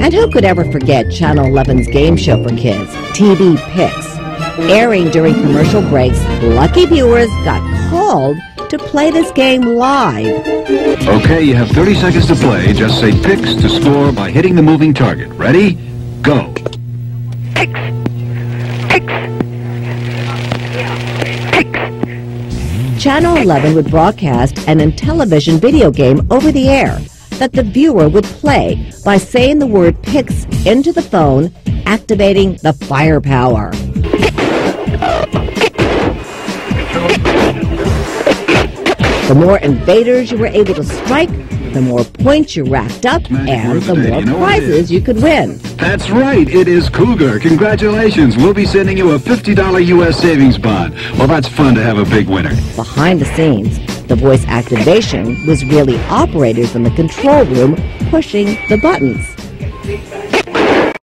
And who could ever forget Channel 11's game show for kids, TV PIXX? Airing during commercial breaks, lucky viewers got called to play this game live. Okay, you have 30 seconds to play. Just say picks to score by hitting the moving target. Ready? Go. Picks. Picks. Picks. Channel 11 would broadcast an Intellivision video game over the air that the viewer would play by saying the word picks into the phone, activating the firepower. The more invaders you were able to strike, the more points you racked up, and the of the day. more You know prizes you could win. That's right. It is Cougar. Congratulations. We'll be sending you a $50 U.S. savings bond. Well, that's fun to have a big winner. Behind the scenes, the voice activation was really operators in the control room pushing the buttons.